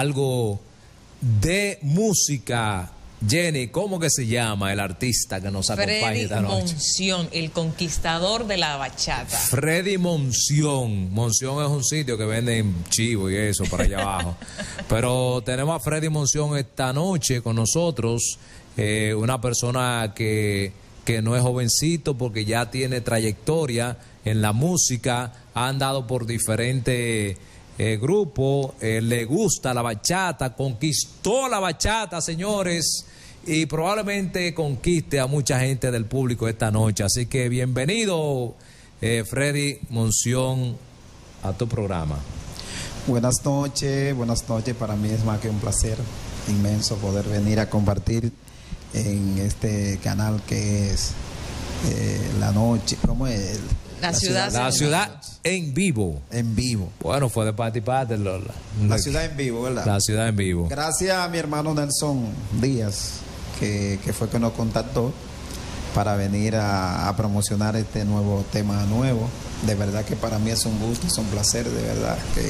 algo de música. Jenny, ¿cómo que se llama el artista que nos acompaña Freddy esta noche? Monción, el conquistador de la bachata. Freddy Monción. Monción es un sitio que venden chivo y eso por allá abajo. Pero tenemos a Freddy Monción esta noche con nosotros. eh, una persona que, que no es jovencito porque ya tiene trayectoria en la música. Ha andado por diferentes eh, grupos. eh, le gusta la bachata. Conquistó la bachata, señores. Y probablemente conquiste a mucha gente del público esta noche. Así que bienvenido. Eh, Freddy Monción, a tu programa. Buenas noches, buenas noches. Para mí es más que un placer inmenso poder venir a compartir en este canal que es eh, La Noche, ¿cómo es? La ciudad La Sí. ciudad en vivo. en vivo. Bueno, fue de parte y parte. La ciudad en vivo, ¿verdad? la ciudad en vivo. Gracias a mi hermano Nelson Díaz, que, que fue que nos contactó para venir a, a promocionar este nuevo tema nuevo. De verdad que para mí es un gusto, es un placer, de verdad que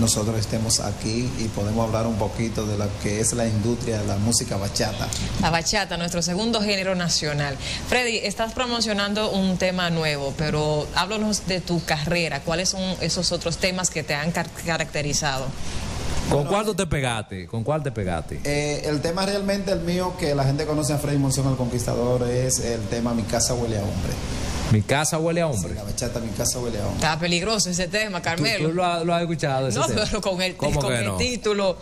nosotros estemos aquí y podemos hablar un poquito de lo que es la industria de la música bachata. La bachata, nuestro segundo género nacional. Freddy, estás promocionando un tema nuevo, pero háblanos de tu carrera. ¿Cuáles son esos otros temas que te han car- caracterizado? ¿Con cuál tú te pegaste? ¿Con cuál te pegaste? Eh, el tema realmente el mío que la gente conoce a Freddy Monción el Conquistador es el tema Mi casa huele a hombre. Mi casa huele a hombre. La bachata Mi casa huele a hombre. Está peligroso ese tema, ¿Tú, Carmelo. tú lo, has, lo has escuchado? ese no, tema? pero con el, ¿Cómo con que el no? título.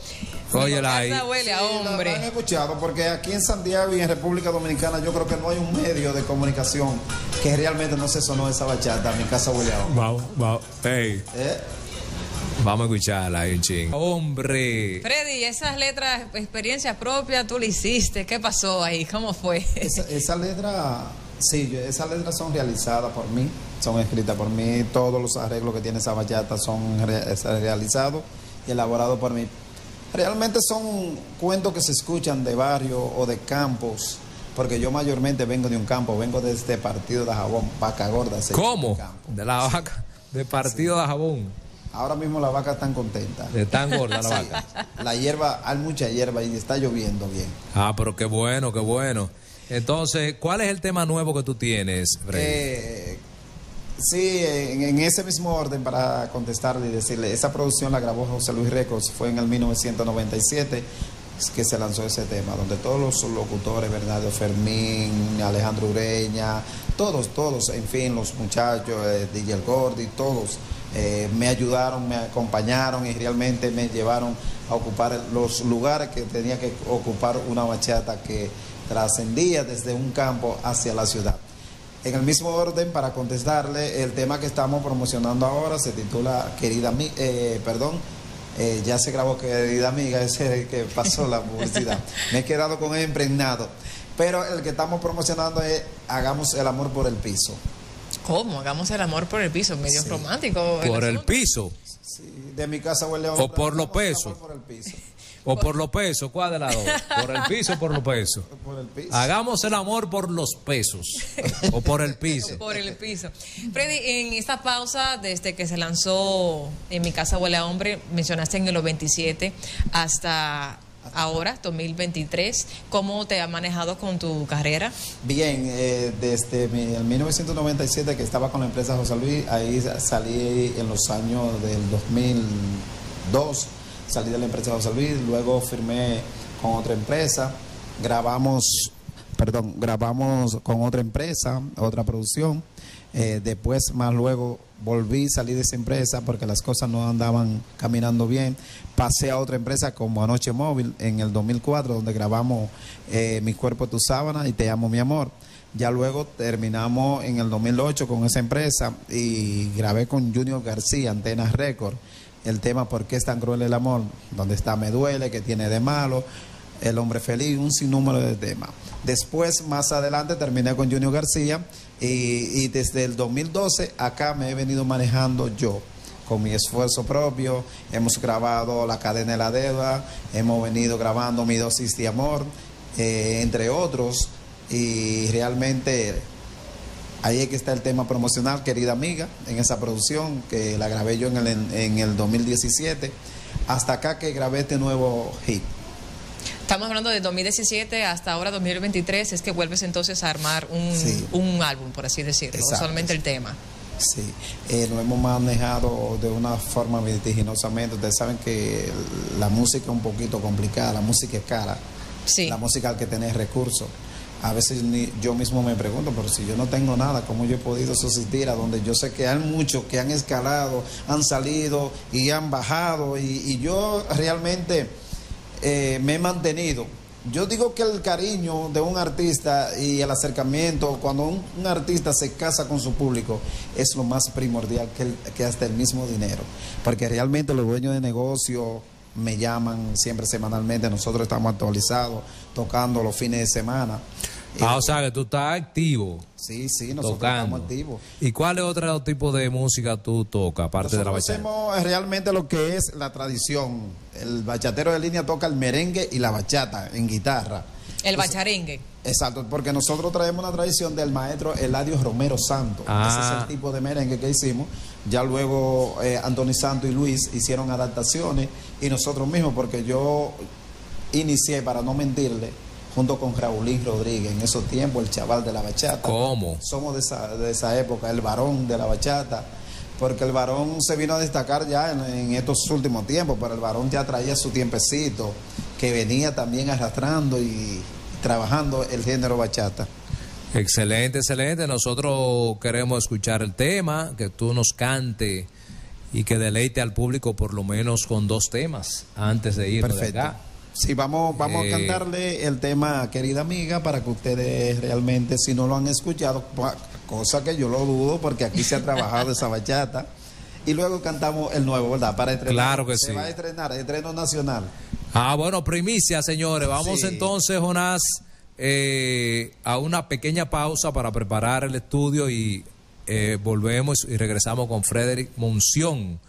Mi ahí. casa huele a Sí, la- hombre. la han escuchado porque aquí en Santiago y en República Dominicana yo creo que no hay un medio de comunicación que realmente no se sonó esa bachata. Mi casa huele a hombre. Vamos, vamos. Ey, ¿Eh? vamos a escucharla ahí, un ching. Hombre. Freddy, esas letras, experiencia propia, tú la hiciste. ¿Qué pasó ahí? ¿Cómo fue? Esa, esa letra, sí, yo- esas letras son realizadas por mí, son escritas por mí. Todos los arreglos que tiene esa bachata son re- realizados y elaborados por mí. Realmente son cuentos que se escuchan de barrio o de campos, porque yo mayormente vengo de un campo, vengo de este partido de Jabón, Vaca Gorda. ¿Cómo? De la vaca. De partido de jabón. Ahora mismo las vacas están contentas. De tan gorda la vaca. La hierba, hay mucha hierba y está lloviendo bien. Ah, pero qué bueno, qué bueno. Entonces, ¿cuál es el tema nuevo que tú tienes, Freddy? Eh, sí, en, ese mismo orden para contestarle y decirle, esa producción la grabó José Luis Records, fue en el 1997 es que se lanzó ese tema, donde todos los locutores, ¿verdad? De Fermín, Alejandro Ureña, todos, todos, en fin, los muchachos, eh, DJ Gordi, todos eh, me ayudaron, me acompañaron y realmente me llevaron a ocupar los lugares que tenía que ocupar una bachata que trascendía desde un campo hacia la ciudad. En el mismo orden, para contestarle, el tema que estamos promocionando ahora se titula Querida Amiga, perdón, eh, ya se grabó Querida Amiga, ese es el que pasó la publicidad. Me he quedado con él impregnado. Pero el que estamos promocionando es Hagamos el amor por el piso. ¿Cómo? Hagamos el amor por el piso, medio Sí. romántico. ¿Por el piso? Sí, de mi casa huele a O por los pesos. Por el piso. ¿O por los pesos? ¿Cuál de las dos? ¿Por el piso o por los pesos? Por el piso. Hagamos el amor por los pesos. O por el piso. Por el piso. Freddy, en esta pausa, desde que se lanzó En mi casa huele a hombre, mencionaste en el 97 hasta ahora, 2023, ¿cómo te ha manejado con tu carrera? Bien, eh, desde mi- el 1997 que estaba con la empresa José Luis, ahí salí en los años del 2002, salí de la empresa José Luis, luego firmé con otra empresa, grabamos, perdón, grabamos con otra empresa, otra producción, eh, después más luego volví, salí de esa empresa porque las cosas no andaban caminando bien, pasé a otra empresa como Anoche Móvil en el 2004 donde grabamos eh, Mi cuerpo, tu sábana y Te amo mi amor. Ya luego terminamos en el 2008 con esa empresa y grabé con Junior García, Antenas Record, el tema ¿Por qué es tan cruel el amor? Donde está Me duele, que tiene de malo, El hombre feliz, un sinnúmero de temas. Después, más adelante, terminé con Junior García y, y desde el 2012 acá me he venido manejando yo con mi esfuerzo propio. Hemos grabado La cadena de la deuda, hemos venido grabando Mi dosis de amor, eh, entre otros. Y realmente ahí es que está el tema promocional, querida amiga, en esa producción que la grabé yo en el, en, el 2017. hasta acá que grabé este nuevo hit. Estamos hablando de 2017 hasta ahora 2023, es que vuelves entonces a armar un, Sí. un álbum, por así decirlo, Exacto. solamente el tema. Sí, eh, lo hemos manejado de una forma vertiginosamente. Ustedes saben que la música es un poquito complicada, la música es cara. Sí. La música hay que tener recursos. A veces ni- yo mismo me pregunto, pero si yo no tengo nada, ¿cómo yo he podido subsistir a donde yo sé que hay muchos que han escalado, han salido y han bajado? Y, y yo realmente eh, me he mantenido. Yo digo que el cariño de un artista y el acercamiento, cuando un, artista se casa con su público, es lo más primordial que, el- que hasta el mismo dinero. Porque realmente los dueños de negocio me llaman siempre semanalmente, nosotros estamos actualizados, tocando los fines de semana. Ah, Eh, o sea que tú estás activo sí, sí, nosotros tocando. estamos activos. ¿Y cuál es otro tipo de música tú tocas, aparte de la Nosotros bachata? hacemos realmente lo que es la tradición. El bachatero de línea toca el merengue y la bachata en guitarra. El bacharengue. Exacto, porque nosotros traemos una tradición del maestro Eladio Romero Santo. Ah. Ese es el tipo de merengue que hicimos. Ya luego eh, Anthony Santo y Luis hicieron adaptaciones y nosotros mismos, porque yo inicié, para no mentirle, junto con Raulín Rodríguez, en esos tiempos, el chaval de la bachata. ¿Cómo? Somos de esa, de esa época, el varón de la bachata. Porque el varón se vino a destacar ya en, en estos últimos tiempos, pero el varón ya traía su tiempecito, que venía también arrastrando y trabajando el género bachata. Excelente, excelente. Nosotros queremos escuchar el tema, que tú nos cante y que deleite al público por lo menos con dos temas antes de de Perfecto. acá. Sí, vamos, vamos Eh, a cantarle el tema, querida amiga, para que ustedes realmente, si no lo han escuchado, cosa que yo lo dudo, porque aquí se ha trabajado esa bachata. Y luego cantamos el nuevo, ¿verdad? Para estrenar. Claro que se sí. va a estrenar, estreno nacional. Ah, bueno, primicia, señores. Vamos Sí. entonces, Jonás, eh, a una pequeña pausa para preparar el estudio y eh, volvemos y regresamos con Frederick Monción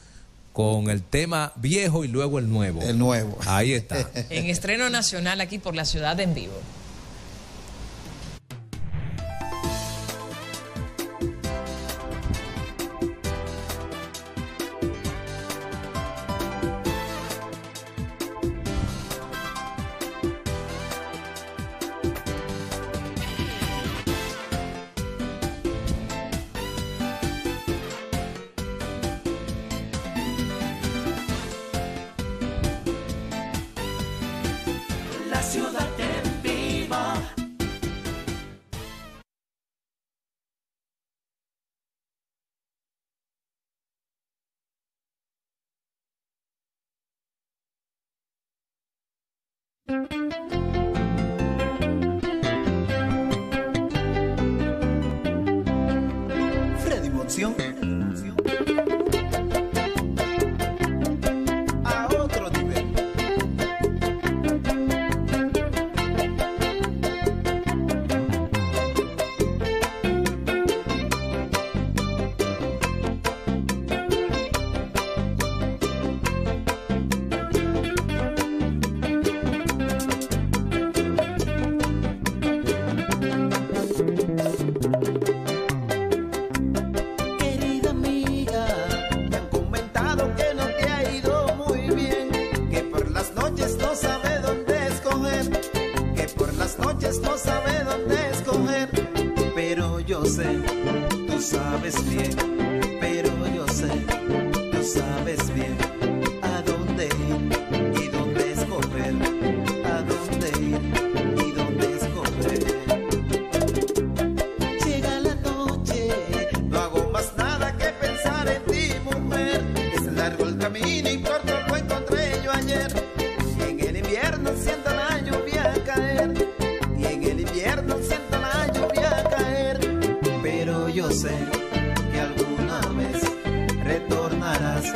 con el tema viejo y luego el nuevo. El nuevo. Ahí está. En estreno nacional aquí por la ciudad en vivo. Ciudad en vivo. Freddy Monción. Yo sé, tú sabes bien, yo sé que alguna vez retornarás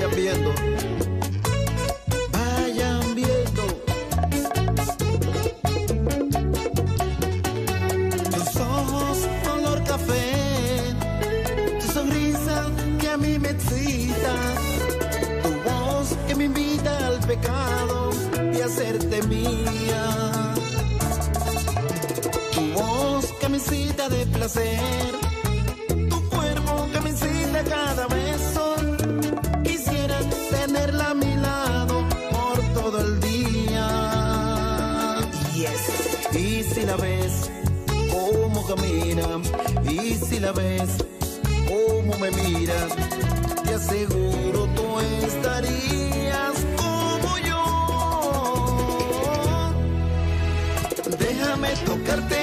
vayan viendo. Vayan viendo. Tus ojos color café, tu sonrisa que a mí me excita, tu voz que me invita al pecado y hacerte mía. Tu voz que me incita de placer si la ves, cómo camina, y si la ves, cómo me mira, te aseguro tú estarías como yo. Déjame tocarte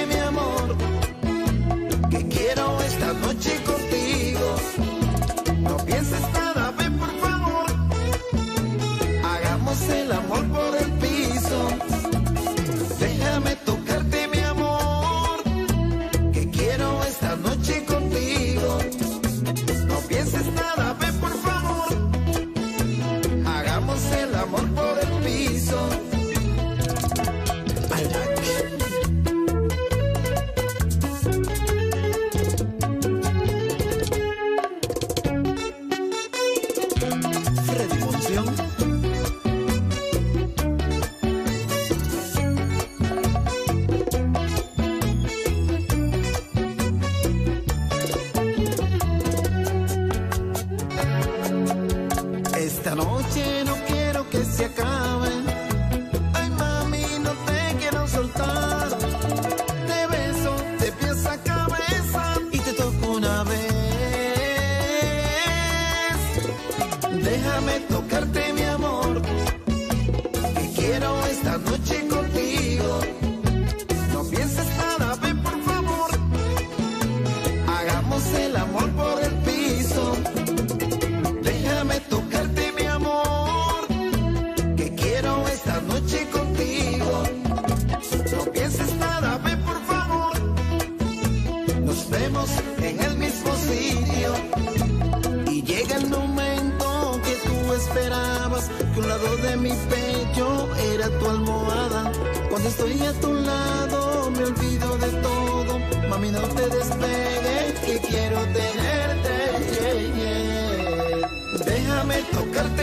Déjame tocarte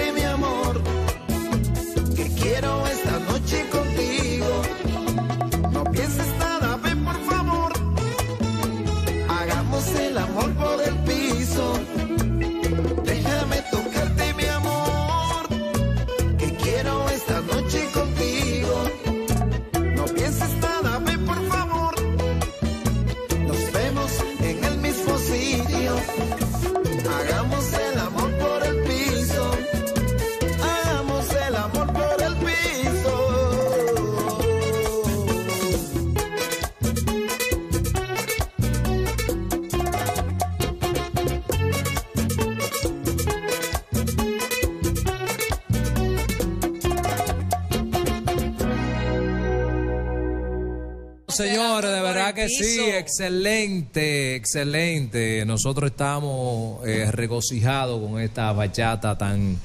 que sí, excelente, excelente. Nosotros estamos eh, regocijados con esta bachata tan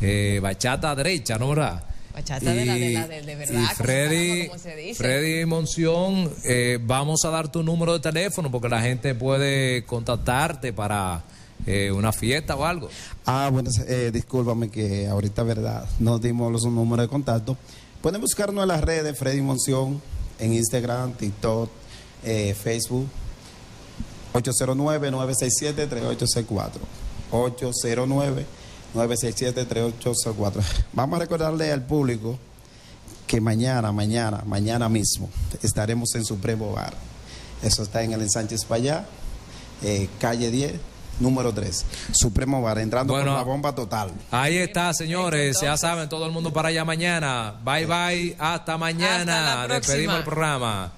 eh, bachata derecha, ¿no verdad? Bachata de la- de la- de- de verdad, Y Freddy, caramba, como se dice. Freddy Monción, eh, vamos a dar tu número de teléfono porque la gente puede contactarte para eh, una fiesta o algo. Ah, bueno, eh, discúlpame que ahorita, verdad, no dimos los números de contacto. Pueden buscarnos en las redes Freddy Monción, en Instagram, TikTok, eh, Facebook. 809-967-3864. 809-967-3864. Vamos a recordarle al público que mañana, mañana, mañana mismo estaremos en Supremo Bar. Eso está en el ensanche España, eh, calle 10, número 3. Supremo Bar, entrando Bueno. por la bomba total. Ahí está, señores. Ya saben, todo el mundo para allá mañana. Bye bye. Hasta mañana. Hasta la próxima. Despedimos el programa.